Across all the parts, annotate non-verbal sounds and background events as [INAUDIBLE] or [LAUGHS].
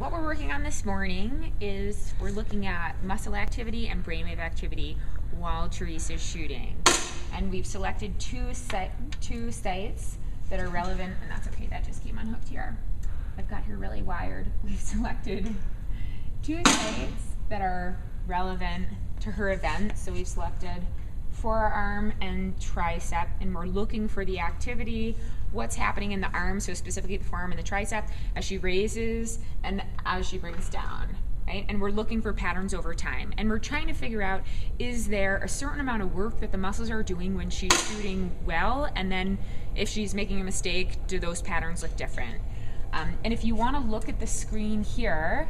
what we're working on this morning is we're looking at muscle activity and brainwave activity while Teresa's shooting. And we've selected two, set, two sites that are relevant, and that's okay, that just came unhooked here. I've got her really wired. [LAUGHS] We've selected two sites that are relevant to her event. So we've selected forearm and tricep, and we're looking for the activity, what's happening in the arm, so specifically the forearm and the tricep, as she raises and as she brings down. Right? And we're looking for patterns over time. And we're trying to figure out is there a certain amount of work that the muscles are doing when she's shooting well? And then if she's making a mistake, do those patterns look different? Um, and if you want to look at the screen here,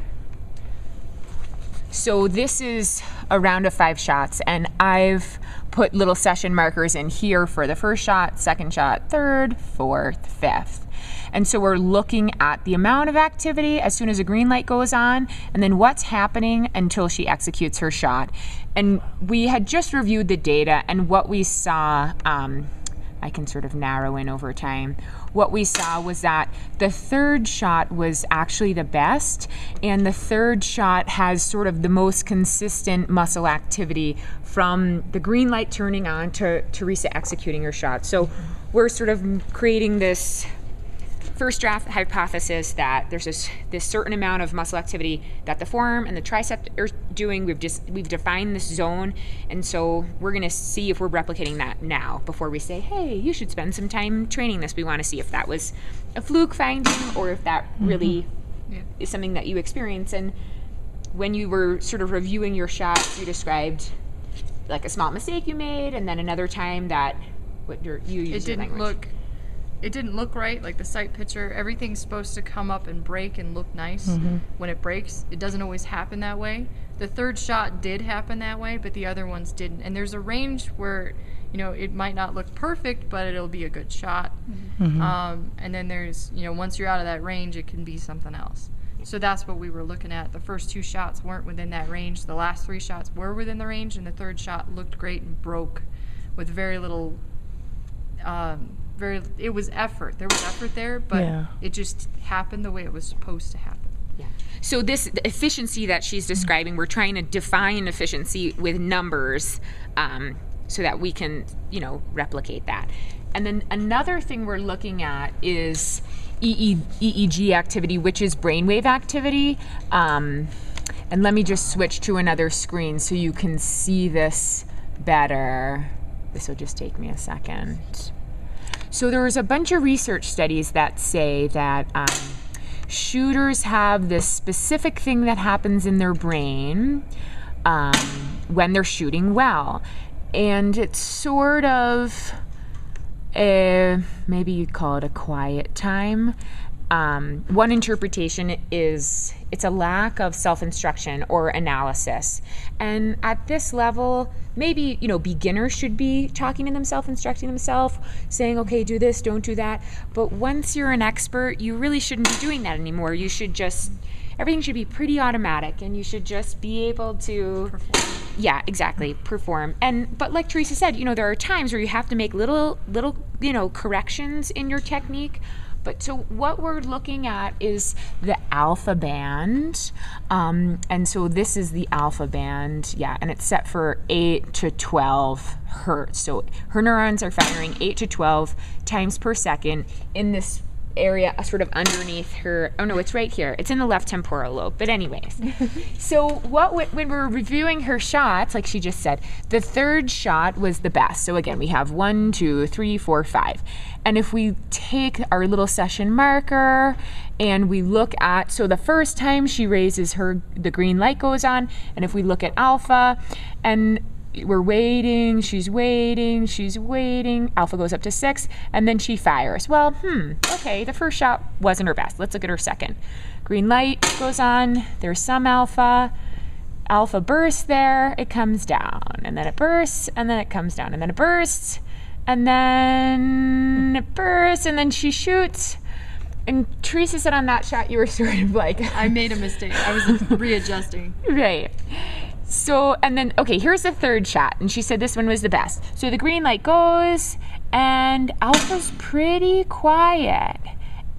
so this is a round of five shots, and I've put little session markers in here for the first shot, second shot, third, fourth, fifth. And so we're looking at the amount of activity as soon as a green light goes on, and then what's happening until she executes her shot. And we had just reviewed the data, and what we saw. Um, I can sort of narrow in over time. What we saw was that the third shot was actually the best, and the third shot has sort of the most consistent muscle activity from the green light turning on to Teresa executing her shot. So we're sort of creating this first draft hypothesis that there's this this certain amount of muscle activity that the forearm and the tricep are doing. We've just we've defined this zone, and so we're going to see if we're replicating that now before we say, hey, you should spend some time training this. We want to see if that was a fluke finding or if that mm-hmm. really yeah. is something that you experience. And when you were sort of reviewing your shots, you described like a small mistake you made, and then another time that what your you used it didn't look it didn't look right. Like the sight picture, everything's supposed to come up and break and look nice. Mm-hmm. When it breaks, it doesn't always happen that way. The third shot did happen that way, but the other ones didn't. And there's a range where, you know, it might not look perfect, but it'll be a good shot. Mm-hmm. Um, and then there's, you know, once you're out of that range, it can be something else. So that's what we were looking at. The first two shots weren't within that range. The last three shots were within the range, and the third shot looked great and broke with very little um, very it was effort. There was effort there, but yeah. it just happened the way it was supposed to happen. Yeah. So this efficiency that she's describing, we're trying to define efficiency with numbers, um, so that we can, you know, replicate that. And then another thing we're looking at is EEG activity, which is brainwave activity. Um, and let me just switch to another screen so you can see this better. This will just take me a second. So there's a bunch of research studies that say that um, shooters have this specific thing that happens in their brain um, when they're shooting well. And it's sort of a, maybe you'd call it a quiet time. Um, one interpretation is it's a lack of self-instruction or analysis. And at this level maybe you know beginners should be talking to themselves instructing themselves saying okay do this don't do that. But once you're an expert you really shouldn't be doing that anymore. You should just everything should be pretty automatic and you should just be able to perform. yeah exactly perform. And but like teresa said you know there are times where you have to make little little you know corrections in your technique but so what we're looking at is the alpha band. Um, and so this is the alpha band, yeah, and it's set for 8 to 12 hertz. So her neurons are firing 8 to 12 times per second in this area uh, sort of underneath her oh no it's right here. It's in the left temporal lobe but anyways. [LAUGHS] So what when we're reviewing her shots like she just said the third shot was the best. So again we have one two three four five. And if we take our little session marker and we look at so the first time she raises her the green light goes on and if we look at alpha and we're waiting, she's waiting, she's waiting. Alpha goes up to six, and then she fires. Well, hmm, okay, the first shot wasn't her best. Let's look at her second. Green light goes on, there's some alpha. Alpha bursts there, it comes down, and then it bursts, and then it comes down, and then it bursts, and then it bursts, and then she shoots. And Teresa said on that shot, you were [LAUGHS] sort of like. I made a mistake. I was [LAUGHS] readjusting. Right. So, and then, okay, here's the third shot. And she said this one was the best. So the green light goes, and Alpha's pretty quiet.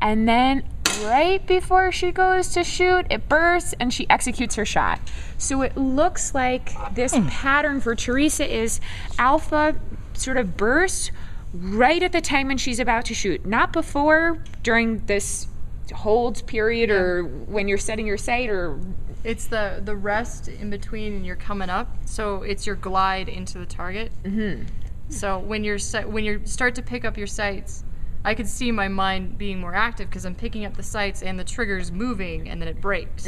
And then right before she goes to shoot, it bursts and she executes her shot. So it looks like this hmm. pattern for Teresa is alpha sort of bursts right at the time when she's about to shoot, not before during this hold period or when you're setting your sight or It's the the rest in between and you're coming up, so it's your glide into the target. Mm-hmm. So when you're when you start to pick up your sights, I could see my mind being more active because I'm picking up the sights and the trigger's moving, and then it breaks.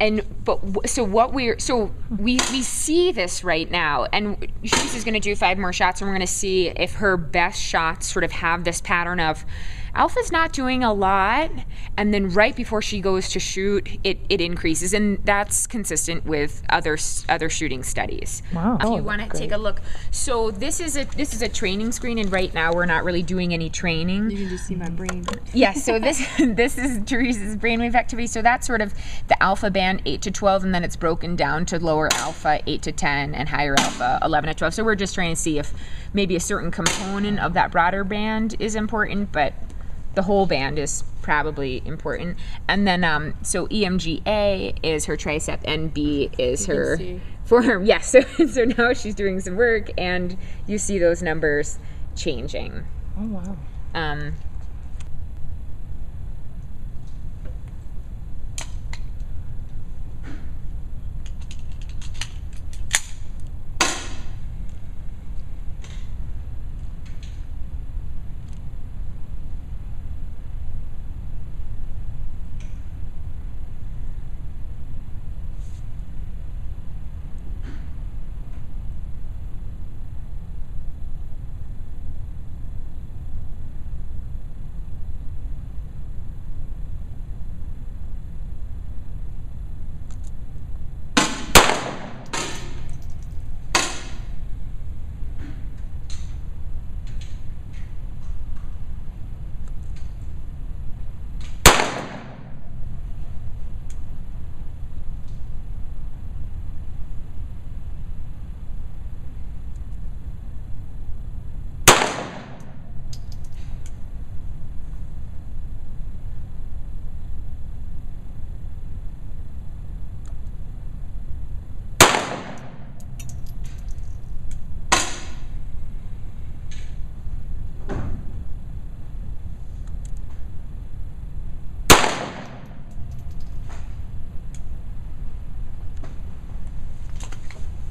and but so what we're so we we see this right now and she's going to do five more shots and we're going to see if her best shots sort of have this pattern of alpha's not doing a lot and then right before she goes to shoot it it increases and that's consistent with other other shooting studies Wow. if Oh, you want to take a look so this is a this is a training screen and right now we're not really doing any training You can just see my brain. yes so this [LAUGHS] this is teresa's brainwave activity so that's sort of the alpha band 8 to 12 and then it's broken down to lower alpha 8 to 10 and higher alpha 11 to 12 so we're just trying to see if maybe a certain component of that broader band is important but the whole band is probably important. And then um so EMG A is her tricep and b is can her forearm. [LAUGHS] Yes so, so now she's doing some work and you see those numbers changing. Oh wow. um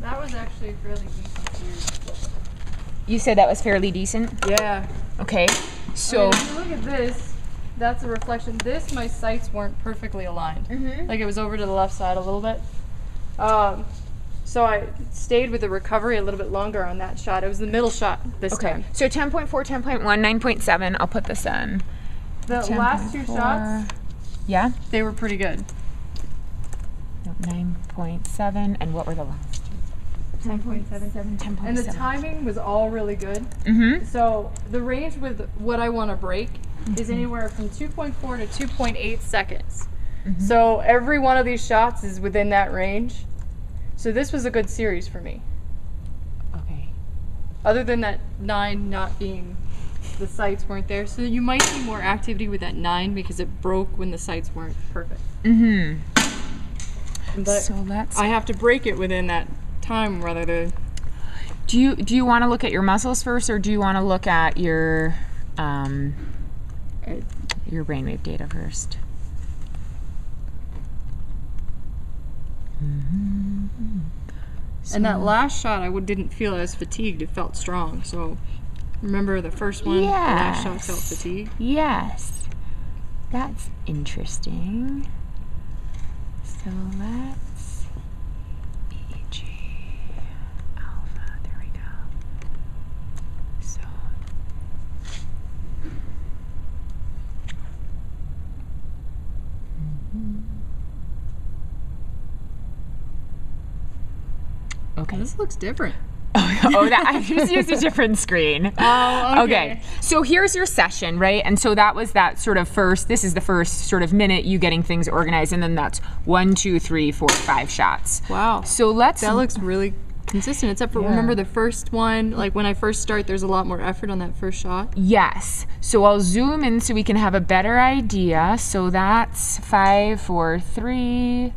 That was actually fairly decent series. you said that was fairly decent Yeah. okay I so mean, if you look at this, that's a reflection. This, my sights weren't perfectly aligned. Mhm. Like it was over to the left side a little bit. Um, so I stayed with the recovery a little bit longer on that shot. It was the middle shot this Okay. time. So 10.4, 10.1, 9.7. I'll put this in. The last two 10.4. shots, Yeah. they were pretty good. 9.7. And what were the last two? 10.7. 10.7. And the timing was all really good. Mm-hmm. So the range with what I want to break is anywhere from 2.4 to 2.8 seconds. So every one of these shots is within that range. So this was a good series for me. Okay. Other than that nine not being, the sights weren't there. So you might see more activity with that nine because it broke when the sights weren't perfect. Mm-hmm. But So let's. I have to break it within that time rather than. do you do you want to look at your muscles first, or do you want to look at your um your brainwave data first? And that last shot, I didn't feel as fatigued. It felt strong. So remember the first one? The last shot felt Yes. fatigued. Yes. That's interesting. So let's EEG alpha. There we go. So Okay. This looks different. [LAUGHS] Oh, oh, that I just used a different screen. [LAUGHS] Oh, Okay. So here's your session, right? And so that was that sort of first, this is the first sort of minute you getting things organized. And then that's one, two, three, four, five shots. Wow. So let's. That looks really consistent. Except for Yeah. remember the first one, like when I first start, there's a lot more effort on that first shot. Yes. So I'll zoom in so we can have a better idea. So that's five, four, three.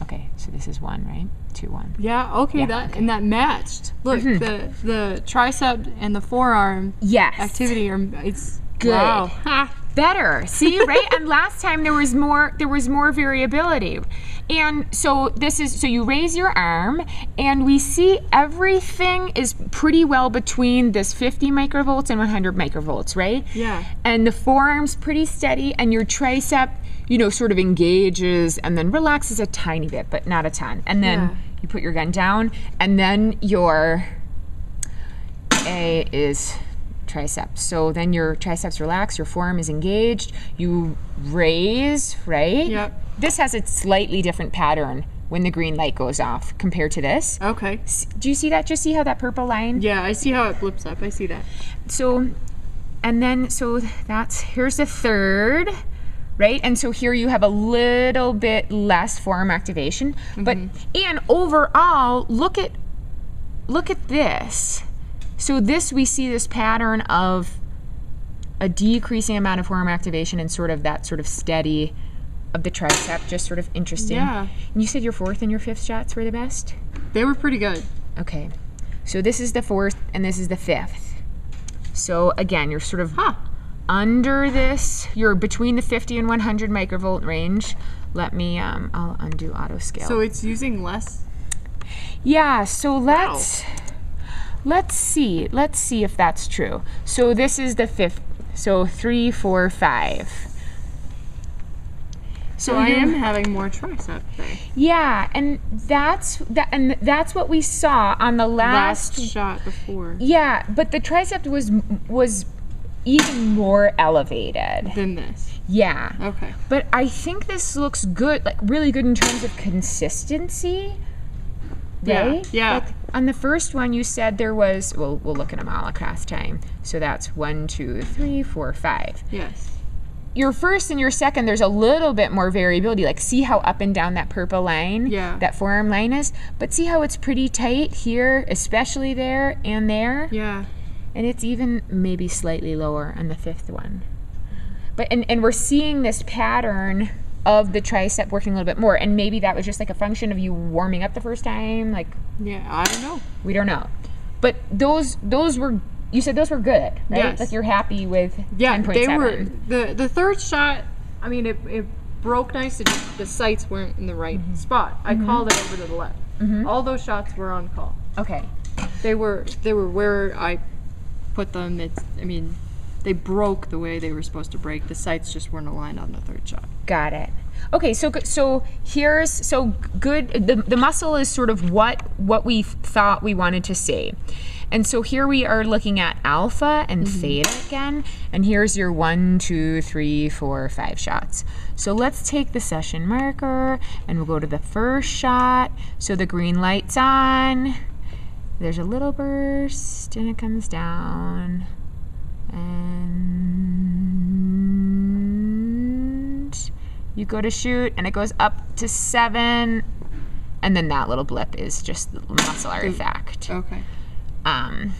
Okay, so this is one, right? Two, one. Yeah. Okay. Yeah, that okay. and that matched. Look, mm-hmm. the the tricep and the forearm Yes. activity are it's Good. Wow. [LAUGHS] Ha. better see [LAUGHS] right and last time there was more there was more variability and so this is so you raise your arm and we see everything is pretty well between this 50 microvolts and 100 microvolts right Yeah. and the forearm's pretty steady and your tricep you know sort of engages and then relaxes a tiny bit but not a ton and then Yeah. you put your gun down and then your a is triceps. So then your triceps relax, your forearm is engaged, you raise, right? Yep. This has a slightly different pattern when the green light goes off compared to this. Okay. Do you see that? Just see how that purple line? Yeah, I see how it flips up. I see that. So, and then, so that's, here's the third, right? And so here you have a little bit less forearm activation. But, mm-hmm. and overall, look at, look at this. So this, we see this pattern of a decreasing amount of forearm activation and sort of that sort of steady of the tricep, just sort of interesting. Yeah. And you said your fourth and your fifth shots were the best? They were pretty good. Okay. So this is the fourth and this is the fifth. So again, you're sort of Huh. Under this, you're between the 50 and 100 microvolt range. Let me, um, I'll undo auto scale. So it's using less. yeah, so let's, let's see, let's see if that's true. So this is the fifth, so three, four, five. So I am having more tricep there. Yeah, and that's that, and that's what we saw on the Last last shot before Yeah, but the tricep was was even more elevated. than this. Yeah. Okay. But I think this looks good, like really good in terms of consistency. Yeah, Right? yeah. Like on the first one, you said there was. Well, we'll look at them all across time. So that's one, two, three, four, five. Yes. Your first and your second, there's a little bit more variability. Like, see how up and down that purple line, Yeah. that forearm line is. But see how it's pretty tight here, especially there and there. Yeah. And it's even maybe slightly lower on the fifth one. But and, and we're seeing this pattern of the tricep working a little bit more. And maybe that was just like a function of you warming up the first time. Like Yeah. I don't know. we don't know. But those those were you said those were good, right? Yes. Like you're happy with Yeah, 10.7. they were the the third shot. I mean, it, it broke nice. It the sights weren't in the right Mm-hmm. spot. I called it over to the left. All those shots were on call. Okay. They were they were where I put them. It's I mean, they broke the way they were supposed to break. The sights just weren't aligned on the third shot. Got it. Okay, so good- so here's so good. The, the muscle is sort of what what we thought we wanted to see, and so here we are looking at alpha and mm-hmm. theta again, and here's your one, two, three, four, five shots. So let's take the session marker and we'll go to the first shot. So the green light's on. There's a little burst and it comes down. And you go to shoot and it goes up to seven. And then that little blip is just the muscle artifact. Okay. Um,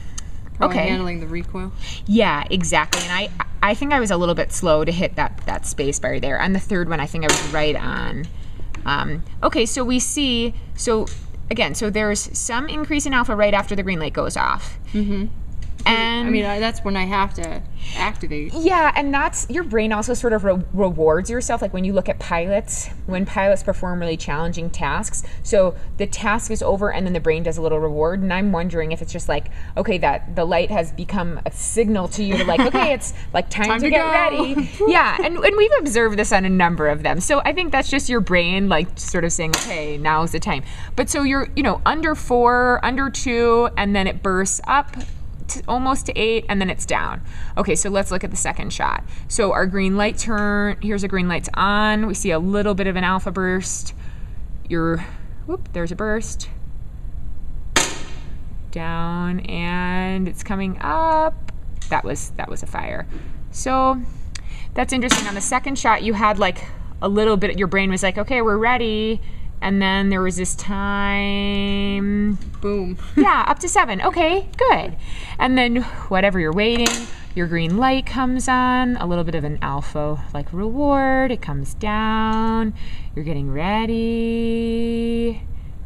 Probably Okay. handling the recoil. yeah, exactly. And I, I think I was a little bit slow to hit that that space bar there. On the third one, I think I was right on. Um, okay, so we see so again, so there's some increase in alpha right after the green light goes off. Mm-hmm. And I mean, that's when I have to activate. yeah, and that's your brain also sort of re- rewards yourself. Like when you look at pilots, when pilots perform really challenging tasks, so the task is over, and then the brain does a little reward. And I'm wondering if it's just like, okay, that the light has become a signal to you to like, okay, it's like [LAUGHS] time, Time to, to get go. ready. [LAUGHS] yeah, and and we've observed this on a number of them. So I think that's just your brain like sort of saying, okay, now's the time. But so you're you know under four, under two, and then it bursts up almost to eight and then it's down. Okay, so let's look at the second shot. So our green light turn, here's a green light's on. We see a little bit of an alpha burst. Your, whoop, there's a burst. Down and it's coming up. That was that was a fire. So that's interesting. On the second shot, you had like a little bit. Your brain was like, "Okay, we're ready," And then there was this time, Boom. [LAUGHS] yeah, up to seven. Okay, good. And then whatever you're waiting, your green light comes on, a little bit of an alpha like reward. It comes down. You're getting ready.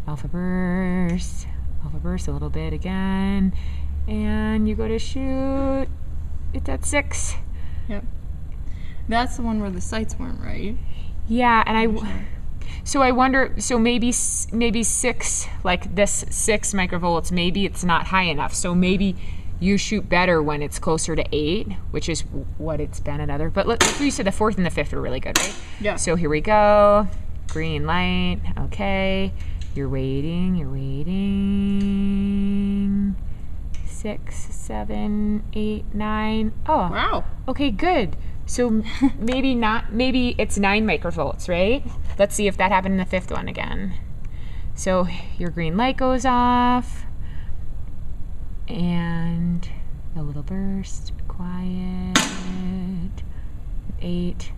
Alpha burst, alpha burst a little bit again. And you go to shoot. It's at six. Yep. That's the one where the sights weren't right. Yeah, and I. So I wonder. So maybe maybe six, like this six microvolts. Maybe it's not high enough. So maybe you shoot better when it's closer to eight, which is what it's been at other. But let, like you said, the fourth and the fifth are really good, right? Yeah. So here we go. Green light. Okay. You're waiting. You're waiting. Six, seven, eight, nine. Oh. Wow. Okay, good. So maybe not, maybe it's nine microvolts, right? Let's see if that happened in the fifth one again. So your green light goes off, and a little burst, quiet, eight,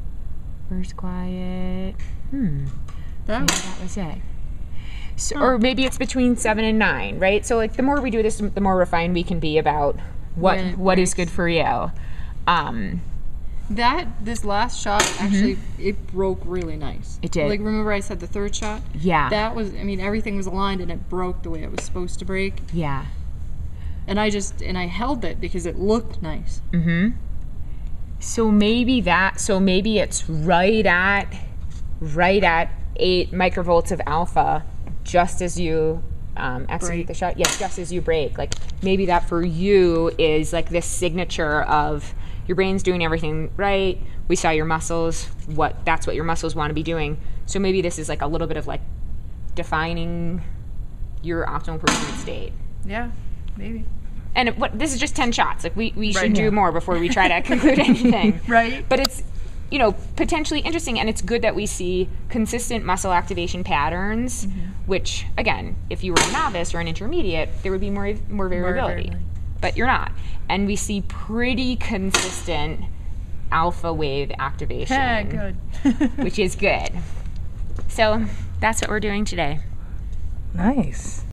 burst, quiet. Hmm, That maybe that was it. So, Or maybe it's between seven and nine, right? So like the more we do this, the more refined we can be about what When it what is breaks. good for you. Um, that this last shot actually it broke really nice. Mm-hmm. It did. Like remember I said the third shot? yeah. That was I mean everything was aligned and it broke the way it was supposed to break. Yeah. And I just and I held it because it looked nice. Mm-hmm. So maybe that. So maybe it's right at, right at eight microvolts of alpha, just as you um, execute Break. the shot. Yes, just as you break. Like maybe that for you is like this signature of your brain's doing everything right. We saw your muscles. What that's what your muscles want to be doing. So maybe this is like a little bit of like defining your optimal performance state. Yeah, maybe. And it, what this is just ten shots. Like we, we should Right. do more before we try to [LAUGHS] conclude anything. [LAUGHS] Right. But it's you know potentially interesting, and it's good that we see consistent muscle activation patterns. Mm-hmm. Which again, if you were a novice or an intermediate, there would be more more variability. variability. But you're not, and we see pretty consistent alpha wave activation, Yeah, good. [LAUGHS] which is good. So that's what we're doing today. Nice.